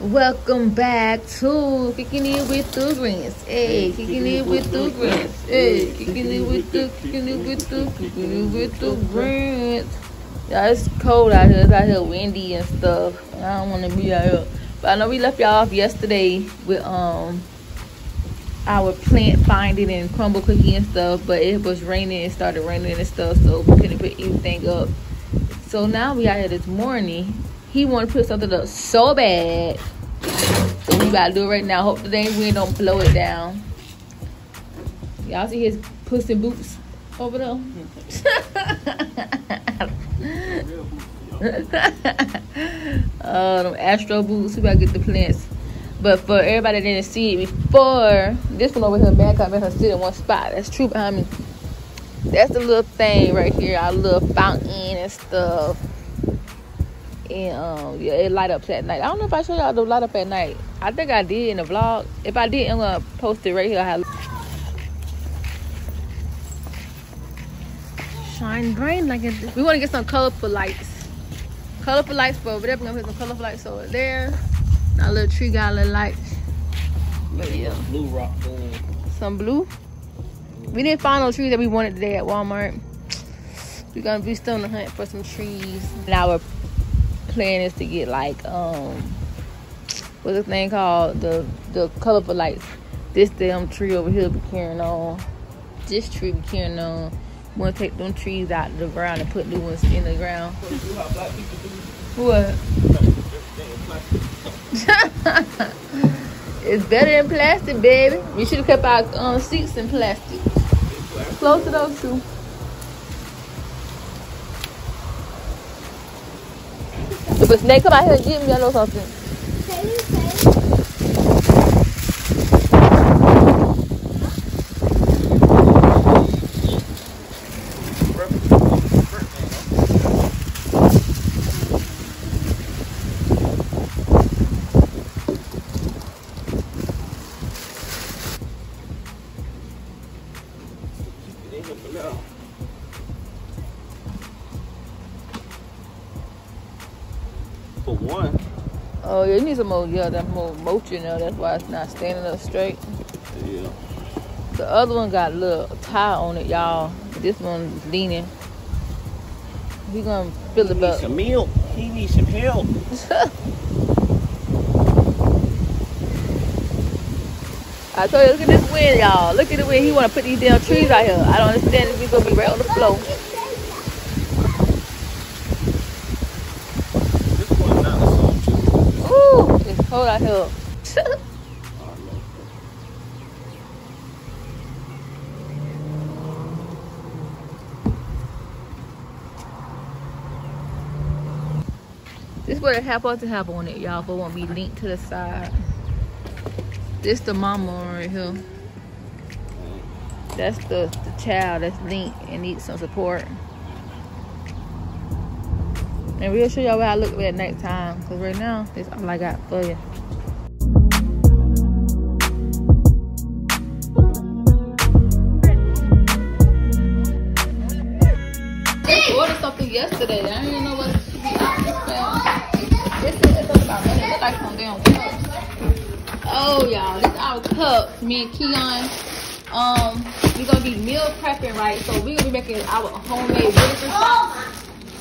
Welcome back to Kicking It with the Grants. Hey, Kicking It with the Grants. Hey, Kicking It with the, Kicking It with the, Kicking It with the Grants. Yeah, it's cold out here. It's out here windy and stuff. I don't want to be out here. But I know we left y'all off yesterday with um our plant finding and crumble cookie and stuff. But it was raining. It started raining and stuff. So we couldn't put anything up. So now we out here this morning he want to put something up so bad. So we about to do it right now. Hope the dang wind don't blow it down. Y'all see his puss in boots over there? uh, them Astro boots. We about to get the plants. But for everybody that didn't see it before, this one over here, man, got her sit in one spot. That's true behind me. That's the little thing right here, our little fountain and stuff and um yeah it light up at night. I don't know if i showed y'all the light up at night. I think i did in the vlog. If i did i'm gonna post it right here. How shine bright like it we want to get some colorful lights. Colorful lights for over there we're gonna put some colorful lights over there. Our little tree got little lights but yeah. Blue rock some blue? We didn't find those trees that we wanted today at walmart. We're gonna be still on the hunt for some trees. And our plan is to get like um what's the thing called the the colorful lights. This damn tree over here be carrying on. This tree be carrying on. We wanna take them trees out of the ground and put new ones in the ground. What? it's better than plastic, baby. We should have kept our um, seats in plastic. Close to those two. But Snake, come out here and get me. I know something. Yeah, you need some more. Yeah, that more motion there. That's why it's not standing up straight. Yeah. The other one got a little tie on it, y'all. This one's leaning. We gonna fill he it up. some milk. He needs some help. I told you, look at this wind, y'all. Look at the wind. He want to put these damn trees out here. I don't understand if he's to be right on the floor. Hold out here. this what to have on it, y'all, but won't be linked to the side. This the mama right here. That's the, the child that's linked and needs some support. And we'll show y'all what I look at next time. Because right now, that's all I got for you. Ordered something yesterday. I didn't even know what to be. This is something about money. It like some damn cups. Oh, y'all. This our cups. Me and Keon. Um, we're gonna be meal prepping, right? So we're gonna be making our homemade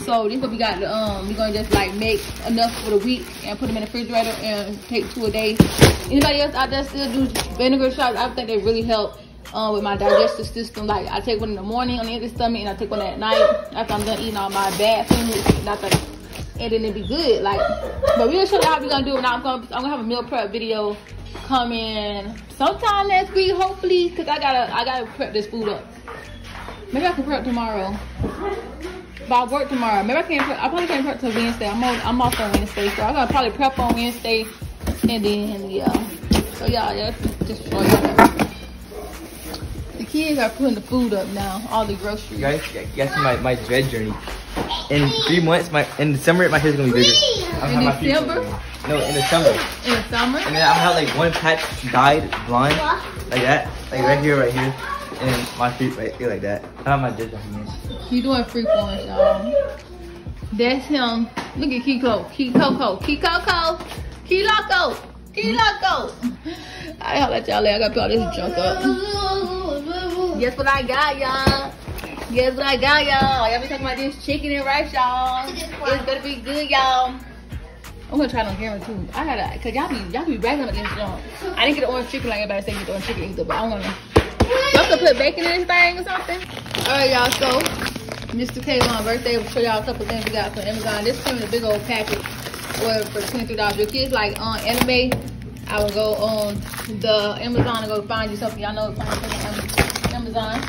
so this what we got. Um, we're gonna just like make enough for the week and put them in the refrigerator and take two a day. Anybody else out there still do vinegar shots? I think they really help uh, with my digestive system. Like I take one in the morning on the empty stomach and I take one at night after I'm done eating all my bad foods. And then it be good. Like, but we'll show you how we're gonna do it. Now I'm gonna I'm gonna have a meal prep video coming sometime next week, hopefully, cause I gotta I gotta prep this food up. Maybe I can prep tomorrow. But I work tomorrow. Maybe I can't. Prep, I probably can't prep till Wednesday. I'm on, I'm off on Wednesday, so I'm gonna probably prep on Wednesday, and then yeah. So y'all, yeah, just show y'all. The kids are putting the food up now. All the groceries. Guys, guess my my dread journey. In three months, my in December, my hair's gonna be bigger. In December? No, in the summer. In the summer? And then I'm have like one patch dyed blonde, like that, like right here, right here, and my feet right here like that. I have my dread journey. He doing free forms, y'all. That's him. Look at Kiko. Kiko. Kiko. Key Loco. Key Loco. I holla at y'all later. I gotta put all this junk up. Guess what I got, y'all? Guess what I got, y'all? Y'all be talking about this chicken and rice, y'all. It's gonna be good, y'all. I'm gonna try it on camera too. I gotta, cause y'all be y'all be ragging up this junk. I didn't get the orange chicken like everybody say get the orange chicken either, but I wanna. Y'all could put bacon in this thing or something. All right, y'all. So, Mr. Kayvon birthday. We'll show y'all a couple things we got from Amazon. This came in a big old package or for twenty-three dollars. Your kids like on anime. I will go on the Amazon and go find you something. Y'all know something on Amazon.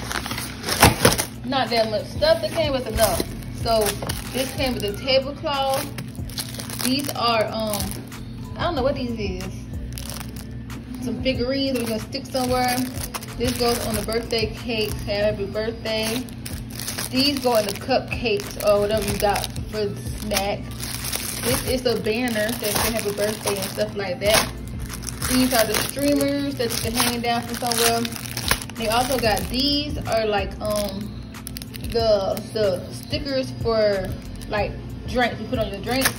Not that much stuff that came with enough. So this came with a tablecloth. These are um I don't know what these is. Some figurines we're gonna stick somewhere. This goes on the birthday cake. Happy birthday. These go in the cupcakes or whatever you got for the snack. This is the banner that say happy birthday and stuff like that. These are the streamers that you can hang down from somewhere. They also got these are like um the the stickers for like drinks you put on your drinks.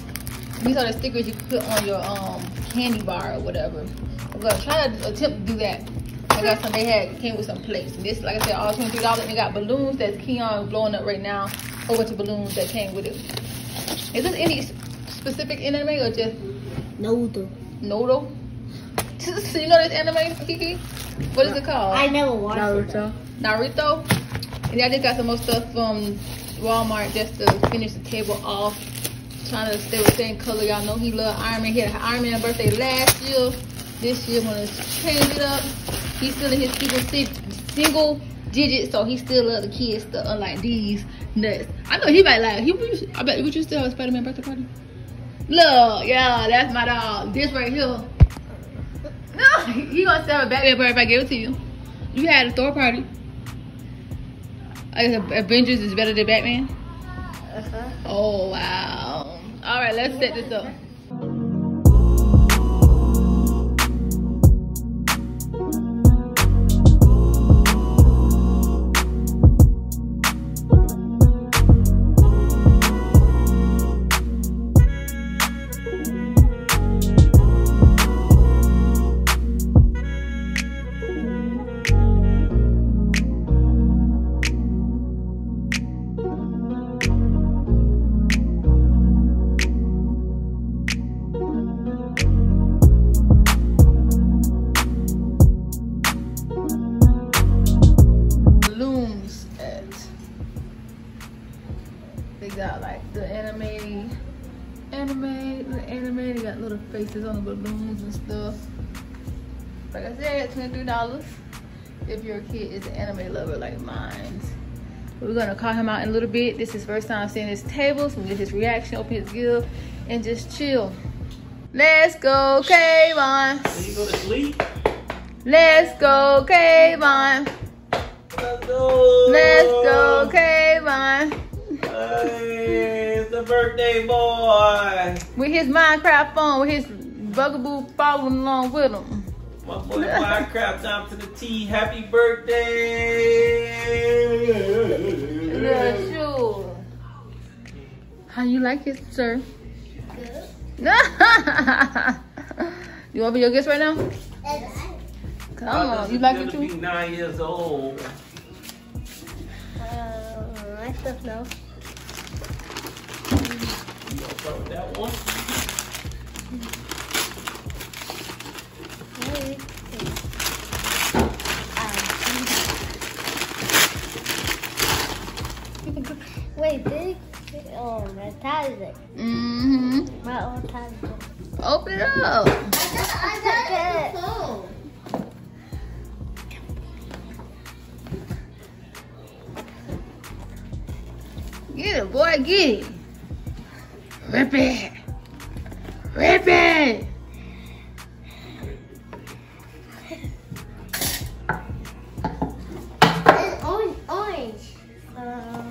These are the stickers you put on your um candy bar or whatever. I'm gonna try to attempt to do that. I got some they had came with some plates. And this, like I said, all twenty three dollars. They got balloons that's Keon blowing up right now. A whole bunch of balloons that came with it. Is this any specific anime or just Noodle. Noodle? so you know this anime, Kiki? What is it called? I never watched Naruto. Naruto. And I just got some more stuff from Walmart just to finish the table off. Trying to stay with the same color. Y'all know he love Iron Man. He had an Iron Man birthday last year. This year, want to change it up. He's still in his single, si- single digits, so he still love the kids stuff, unlike these nuts. I know he might like. He, would you- I bet. Would you still have a Spider-Man birthday party? Look, yeah, that's my dog. This right here. No, he gonna still have a Batman party if I give it to you. You had a Thor party. I guess Avengers is better than Batman. Uh-huh. Oh wow. All right, let's set this up. Anime, the. They got little faces on the balloons and stuff. Like I said, twenty-three dollars if your kid is an anime lover like mine. We're gonna call him out in a little bit. This is his first time seeing this table, so we get his reaction, open his gift, and just chill. Let's go, Kayvon. Then you go to sleep. Let's go, Kayvon. Let's go. Let's go, Kayvon. Hey, it's the birthday boy. With his Minecraft phone, with his bugaboo following along with him. My boy Minecraft down to the T. Happy birthday. Yeah, sure. How you like it, sir? Good. you want to be your guest right now? Come on, you like it to be too? nine years old. Uh, I stuff no. Start with that one? Um, Wait, did Oh, my ties it. Mm-hmm. My old it. Open it up. I Get it, boy, get it. Rip it. Rip it. It's orange. Orange. Uh,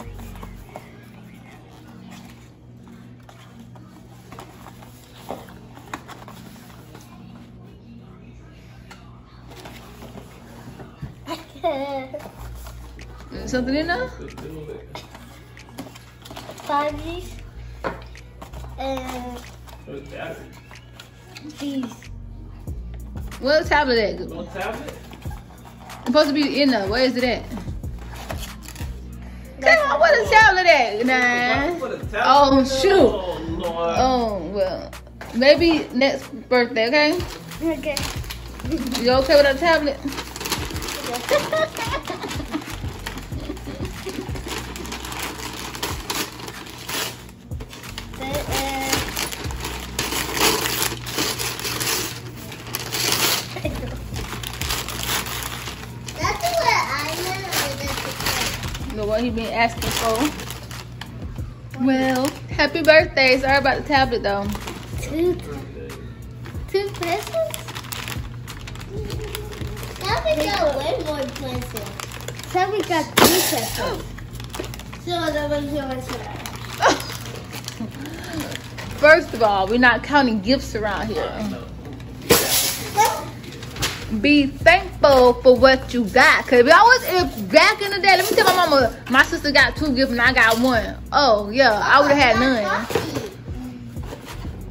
Is something in there? Fuzzies. And What's that? these. What tablet at? On tablet? It's supposed to be in there. Where is it at? Come on, where the tablet at? Nah. Put a tablet Oh, shoot. Oh, Lord. Oh, well. Maybe next birthday, okay? Okay. You okay with that tablet? That's what I meant. or that's You know what he been asking for? Well, happy birthday. Sorry about the tablet though. Two, two? Now we got way more. So we got three pencils. So that was yours. First of all, we're not counting gifts around here. Be thankful for what you got. Cause if I was if back in the day, let me tell my mama, my sister got two gifts and I got one. Oh yeah, I would have had none.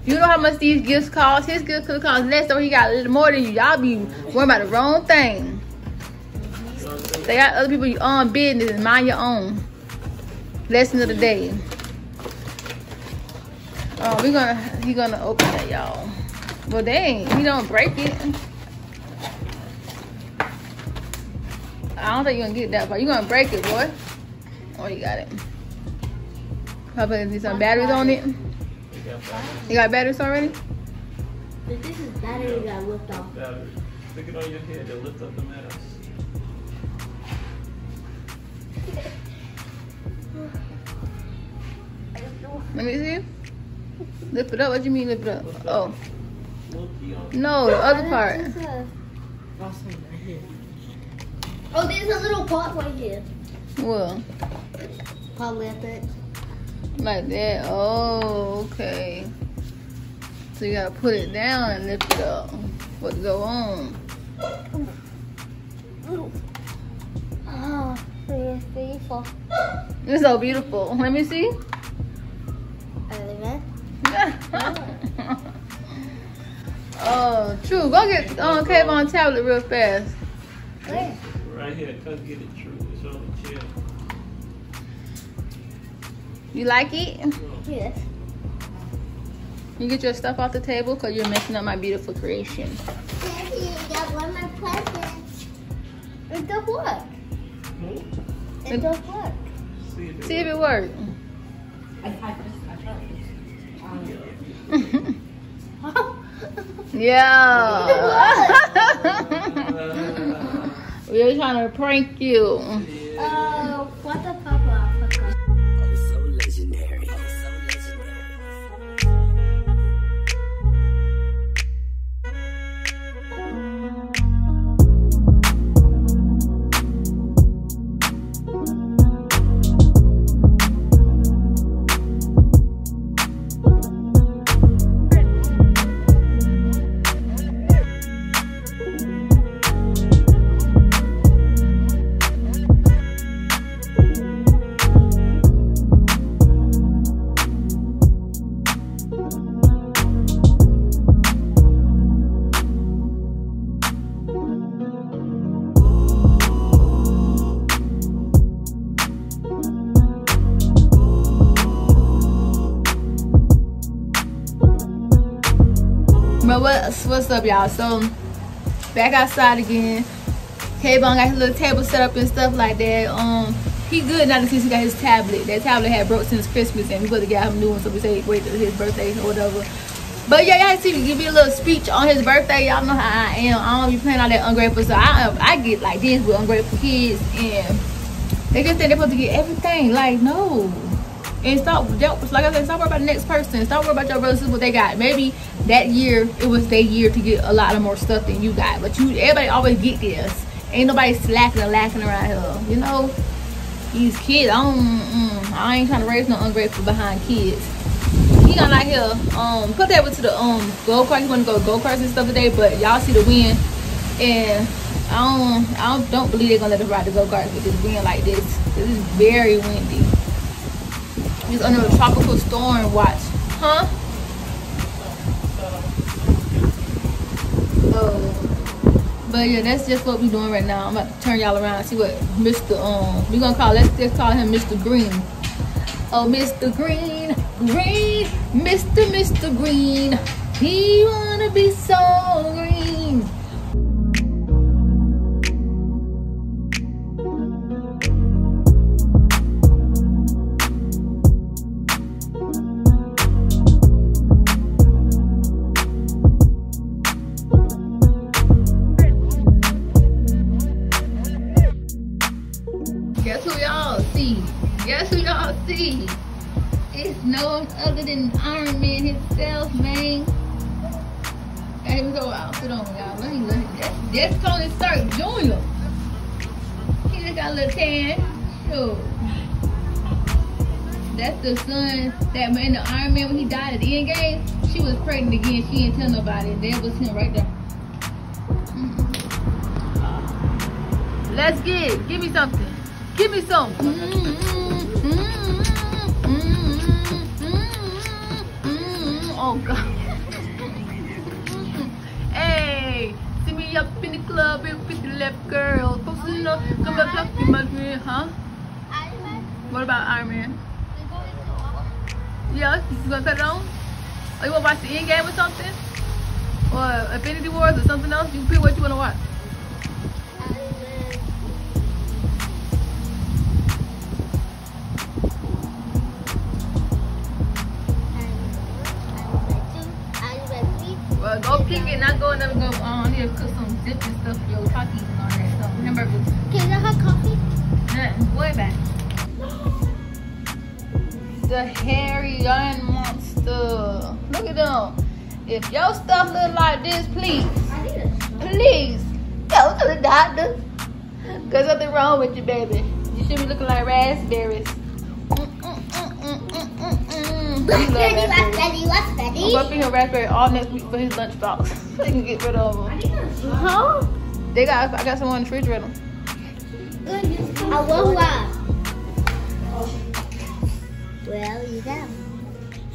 You know how much these gifts cost? His gift could cost less, so he got a little more than you. Y'all be worrying about the wrong thing. They got other people your own business mind your own. Lesson of the day. Oh, we gonna he gonna open that, y'all. Well, dang, he don't break it. I don't think you're gonna get that far. You're gonna break it, boy. Oh, you got it. Probably need some batteries on it. You got that You got batteries already? This is battery got ripped off. battery. Stick it on your head to lift up the mask. Let me see. Lift it up. What do you mean lift it up? Oh, Little no, the other part. Uh, Oh, there's a little pot right here. Well, Probably at that. like that. Oh, okay. So you gotta put it down and lift it up. What go on? Oh, it's beautiful. It's so beautiful. Let me see. Oh, Tru. Go get um, Kayvon tablet real fast. Where? Right here. Come get it, Tru. It's on the chair. You like it? Yes. You get your stuff off the table because you're messing up my beautiful creation. Daddy, you got one more present. It does work. Hmm? It does work. See if it See if it works. yeah. We were trying to prank you. Oh, what's up, y'all? So back outside again. Kayvon got his little table set up and stuff like that. Um, he good now since he got his tablet. That tablet had broke since Christmas, and we supposed to get him new one. So we say wait till his birthday or whatever. But yeah, y'all see me give me a little speech on his birthday. Y'all know how I am. I don't be playing all that ungrateful. So I um, I get like this with ungrateful kids, and they just think they're supposed to get everything. Like no. And stop, don't- like I said, stop worrying about the next person. Stop worrying about your brothers and what they got. Maybe that year it was their year to get a lot of more stuff than you got. But you, everybody always get this. Ain't nobody slacking or lacking around here. You know, these kids. I don't. Mm, I ain't trying to raise no ungrateful behind kids. He got out here. Um, put that to the um go kart. He want to go go karts and stuff today. But y'all see the wind, and I don't. I don't, believe they're gonna let us ride the go karts with this wind like this. Is very windy. He's under a tropical storm watch. Huh? Oh. But yeah, that's just what we're doing right now. I'm about to turn y'all around see what Mr. Um, we're gonna call, let's just call him Mr. Green. Oh, Mr. Green, Green, Mr. Mr. Green. He wanna be so green. Guess who y'all see? Guess who y'all see? It's no other than Iron Man himself, man. Got him go outfit on, y'all. Look, look. That's, that's Tony Stark Jr. He just got a little tan. Sure. That's the son that in the Iron Man when he died at the end game. She was pregnant again. She didn't tell nobody. That was him right there. Let's get. Give me something. Give me some. Mm, mm, mm, oh God. Hey, see me up in the club with the left girl. Posting up, come back up in my dream, huh? What about Iron Man? Yeah, you gonna cut it on? Or you wanna watch the end game or something? Or Infinity Wars or something else? You pick what you wanna watch. Never go on here cook some and stuff for your Takis and all that stuff. Hamburgers. Can I have coffee? Nothing. Way back. The hairy iron monster. Look at them. If your stuff look like this, please, please go to the doctor. Cause something wrong with you, baby. You should be looking like raspberries. What's You love Betty? raspberries. What's Betty? I'm Betty? gonna feed him raspberry all next week for his lunchbox. so he can get rid of them. Huh? They got, I got some on the refrigerator. I want one. Well, you go.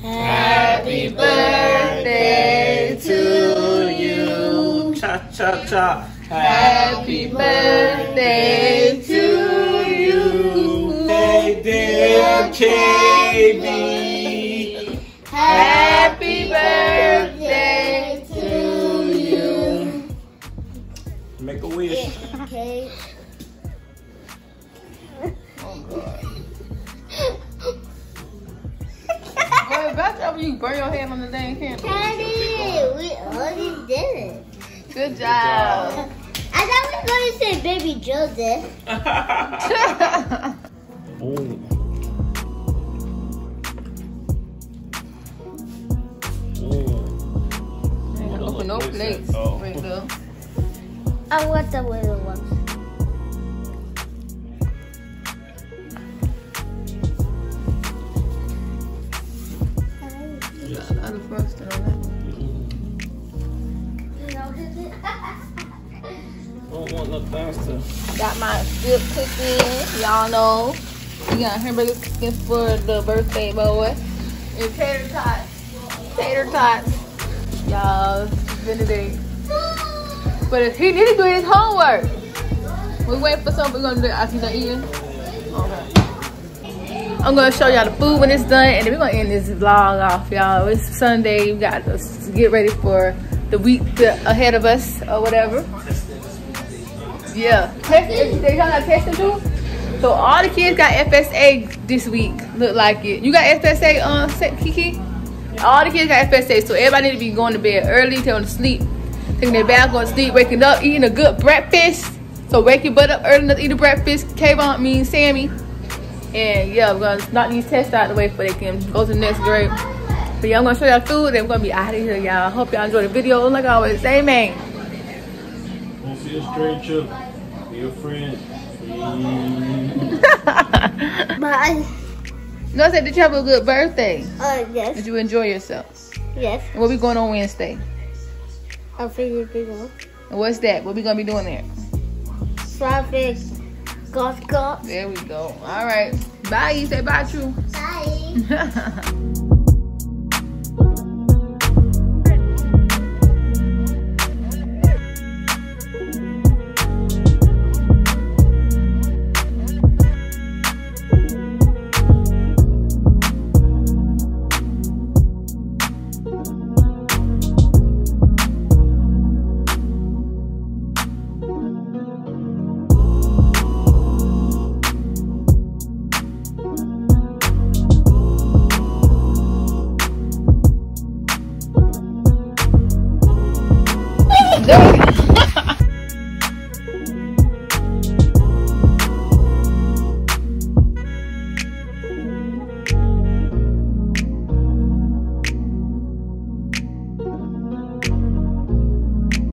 Happy birthday to you. Cha cha cha. Happy birthday to you. Hey, dear KB. Happy birthday to you. Make a wish. Okay. Oh God. Boy, back up you burn your hand on the dang can. Daddy, we already did it. Good job. I thought we were going to say Baby Joseph. Ooh. plates Oh. right there. I want the little ones. Other frosting on that. Don't want no faster. Got my silk cookies, y'all know. We got hamburger cooking for the birthday boy. And tater tots. Tater tots. Y'all, day. But he need to do his homework. We wait for something we're gonna do after he's done eating. Okay. I'm gonna show y'all the food when it's done and then we're gonna end this vlog off, y'all. It's Sunday, we got to get ready for the week ahead of us or whatever. Yeah. They too? So all the kids got FSA this week. Look like it. You got FSA, um, Sa- Kiki? All the kids got FSA, so everybody need to be going to bed early, going to sleep, taking their bath, going to sleep, waking up, eating a good breakfast. So wake your butt up early enough to eat a breakfast. Kayvon, me and Sammy. And yeah, we're gonna knock these tests out of the way before they can go to the next grade. But yeah, I'm gonna show y'all food and we're gonna be out of here, y'all. I hope y'all enjoy the video. Like I always say, man. Don't be a stranger. Be a friend. Bye. No, I said, did you have a good birthday? Uh, yes. Did you enjoy yourself? Yes. And what we going on Wednesday? I figured it out. And what's that? What we gonna be doing there? Traffic. Golf golf. There we go. All right. Bye. You say bye, Tru. Bye.